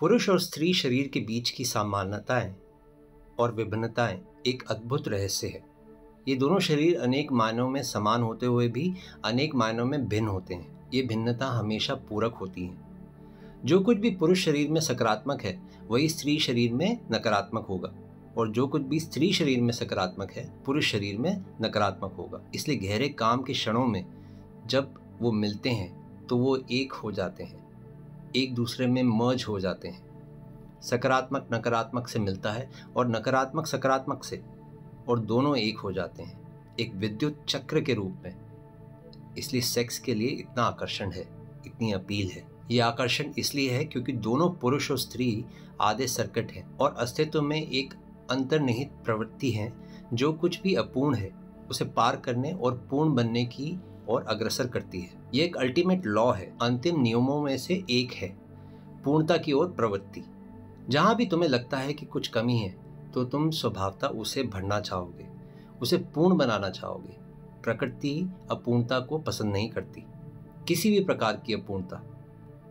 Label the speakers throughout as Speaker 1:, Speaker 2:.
Speaker 1: पुरुष और स्त्री शरीर के बीच की समानताएँ और विभिन्नताएँ एक अद्भुत रहस्य है। ये दोनों शरीर अनेक मायनों में समान होते हुए भी अनेक मायनों में भिन्न होते हैं। ये भिन्नता हमेशा पूरक होती है। जो कुछ भी पुरुष शरीर में सकारात्मक है, वही स्त्री शरीर में नकारात्मक होगा और जो कुछ भी स्त्री शरीर में सकारात्मक है, पुरुष शरीर में नकारात्मक होगा। इसलिए गहरे काम के क्षणों में जब वो मिलते हैं तो वो एक हो जाते हैं। एक दूसरे में मर्ज हो जाते हैं। सकारात्मक, नकारात्मक से मिलता है और नकारात्मक, सकारात्मक से और दोनों एक हो जाते हैं, एक विद्युत चक्र के रूप में। इसलिए सेक्स के लिए इतना आकर्षण है, इतनी अपील है। ये आकर्षण इसलिए है क्योंकि दोनों पुरुष और स्त्री आधे सर्किट हैं और अस्तित्व में एक अंतर्निहित प्रवृत्ति है जो कुछ भी अपूर्ण है, उसे पार करने और पूर्ण बनने की और अग्रसर करती है। ये एक अल्टीमेट लॉ है। अंतिम नियमों में से एक है। पूर्णता की ओर प्रवृत्ति। जहाँ भी तुम्हें लगता है कि कुछ कमी है तो तुम स्वभावता उसे भरना चाहोगे। उसे पूर्ण बनाना चाहोगे। प्रकृति अपूर्णता को पसंद नहीं करती। किसी भी प्रकार की अपूर्णता।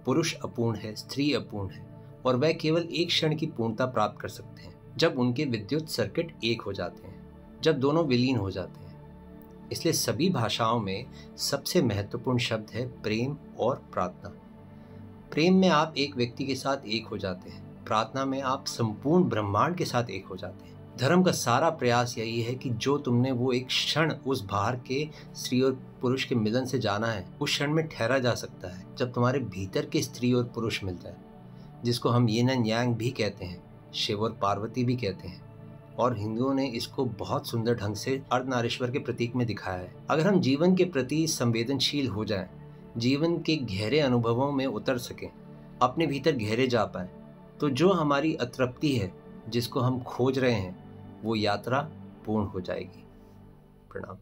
Speaker 1: पुरुष अपूर्ण है, स्त्री अपूर्ण है, और वह केवल एक क्षण की पूर्णता प्राप्त कर सकते हैं, जब उनके विद्युत सर्किट एक हो जाते हैं, जब दोनों विलीन हो जाते हैं। इसलिए सभी भाषाओं में सबसे महत्वपूर्ण शब्द है प्रेम और प्रार्थना। प्रेम में आप एक व्यक्ति के साथ एक हो जाते हैं। प्रार्थना में आप संपूर्ण ब्रह्मांड के साथ एक हो जाते हैं। धर्म का सारा प्रयास यही है कि जो तुमने वो एक क्षण उस बाहर के स्त्री और पुरुष के मिलन से जाना है, उस क्षण में ठहरा जा सकता है, जब तुम्हारे भीतर के स्त्री और पुरुष मिल जाए, जिसको हम येन एंड यांग भी कहते हैं, शिव और पार्वती भी कहते हैं। और हिंदुओं ने इसको बहुत सुंदर ढंग से अर्धनारेश्वर के प्रतीक में दिखाया है। अगर हम जीवन के प्रति संवेदनशील हो जाए, जीवन के गहरे अनुभवों में उतर सकें, अपने भीतर गहरे जा पाए तो जो हमारी अतृप्ति है, जिसको हम खोज रहे हैं, वो यात्रा पूर्ण हो जाएगी। प्रणाम।